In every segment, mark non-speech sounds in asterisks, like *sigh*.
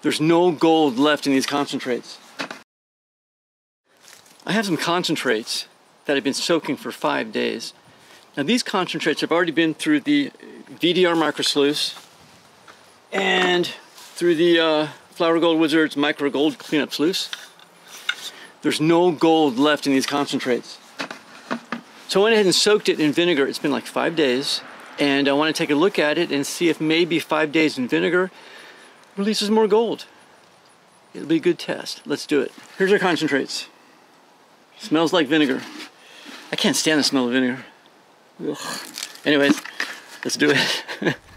There's no gold left in these concentrates. I have some concentrates that have been soaking for five days. Now these concentrates have already been through the VDR microsluice and through the uh, Flour Gold Wizards micro gold cleanup sluice. There's no gold left in these concentrates. So I went ahead and soaked it in vinegar. It's been like five days and I want to take a look at it and see if maybe five days in vinegar releases more gold. It'll be a good test. Let's do it. Here's our concentrates. Smells like vinegar. I can't stand the smell of vinegar. Ugh. Anyways, let's do it. *laughs*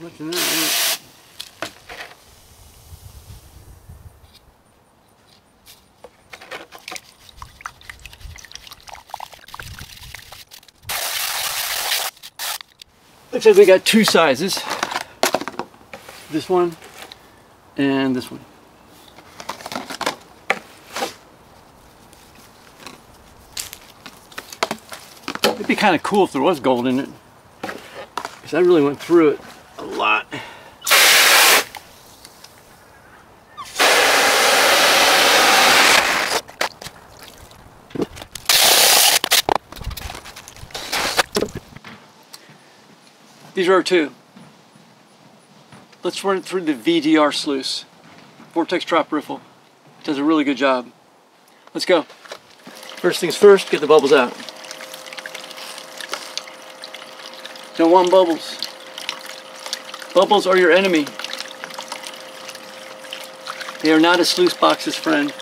much in that. Looks like we got two sizes. This one and this one. It'd be kind of cool if there was gold in it. Because I really went through it a lot. These are our two. Let's run it through the VDR sluice. Vortex Trap Riffle. Does a really good job. Let's go. First things first, get the bubbles out. Don't want bubbles. Bubbles are your enemy. They are not a sluice box's friend.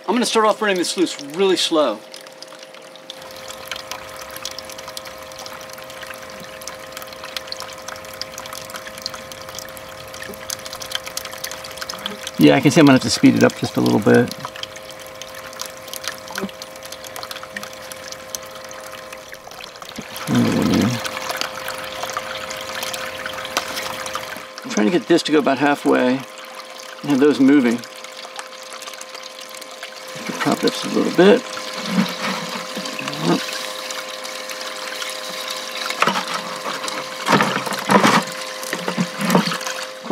I'm going to start off running the sluice really slow. Yeah, I can see I'm going to have to speed it up just a little bit. I'm trying to get this to go about halfway and have those moving. Prop this a little bit.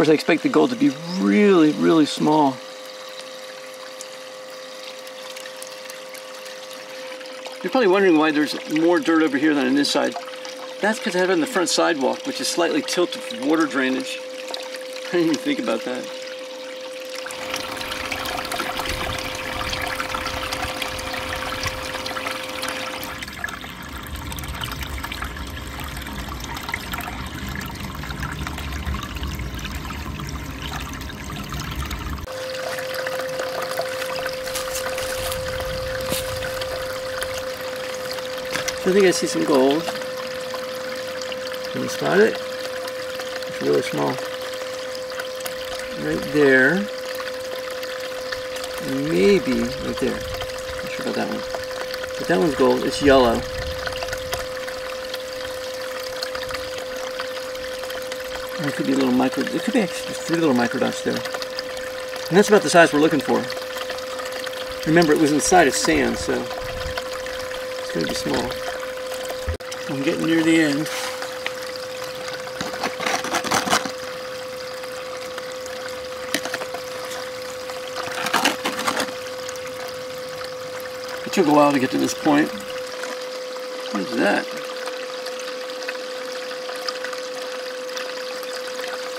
Course, I expect the gold to be really, really small. You're probably wondering why there's more dirt over here than on this side. That's because I have it on the front sidewalk, which is slightly tilted for water drainage. *laughs* I didn't even think about that. I think I see some gold. Can you spot it? It's really small. Right there. Maybe right there. Not sure about that one. But that one's gold. It's yellow. It could be a little micro. It could be actually just three little microdots there. And that's about the size we're looking for. Remember, it was inside of sand, so it's going to be small. I'm getting near the end. It took a while to get to this point. What is that?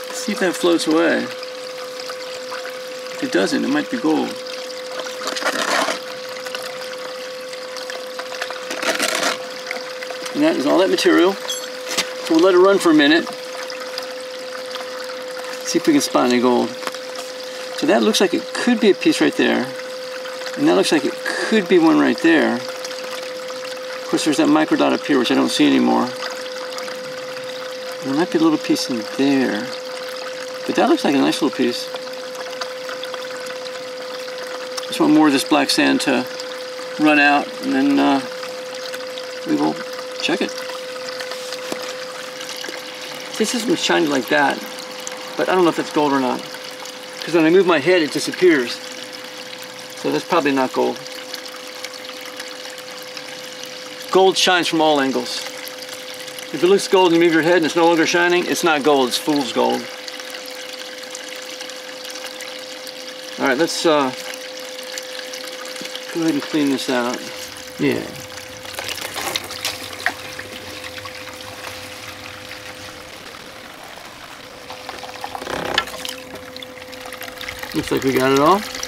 Let's see if that floats away. If it doesn't, it might be gold. And that is all that material. So we'll let it run for a minute. See if we can spot any gold. So that looks like it could be a piece right there. And that looks like it could be one right there. Of course, there's that microdot up here, which I don't see anymore. There might be a little piece in there. But that looks like a nice little piece. Just want more of this black sand to run out, and then uh, check it. This isn't shiny like that, but I don't know if it's gold or not. Because when I move my head, it disappears. So that's probably not gold. Gold shines from all angles. If it looks gold and you move your head and it's no longer shining, it's not gold, it's fool's gold. All right, let's uh, go ahead and clean this out. Yeah. Looks like we got it all.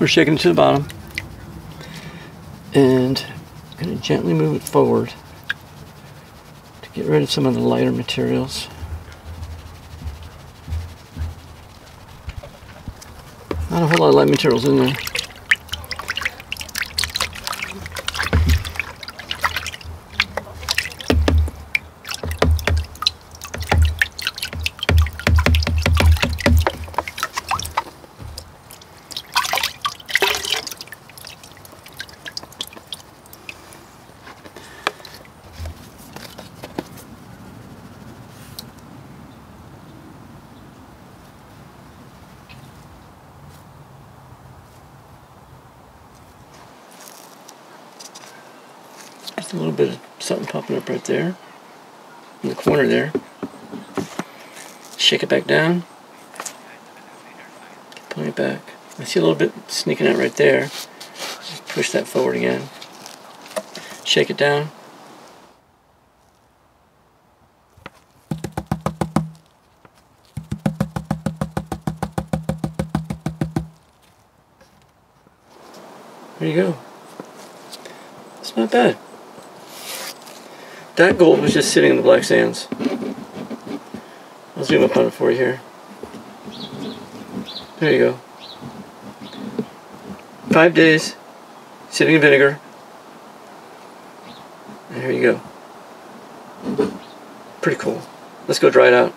We're shaking it to the bottom and I'm going to gently move it forward to get rid of some of the lighter materials. Not a whole lot of light materials in there. Just a little bit of something popping up right there. In the corner there. Shake it back down. Pull it back. I see a little bit sneaking out right there. Push that forward again. Shake it down. There you go. It's not bad. That gold was just sitting in the black sands. I'll zoom up on it for you here. There you go. Five days, sitting in vinegar. And here you go. Pretty cool. Let's go dry it out.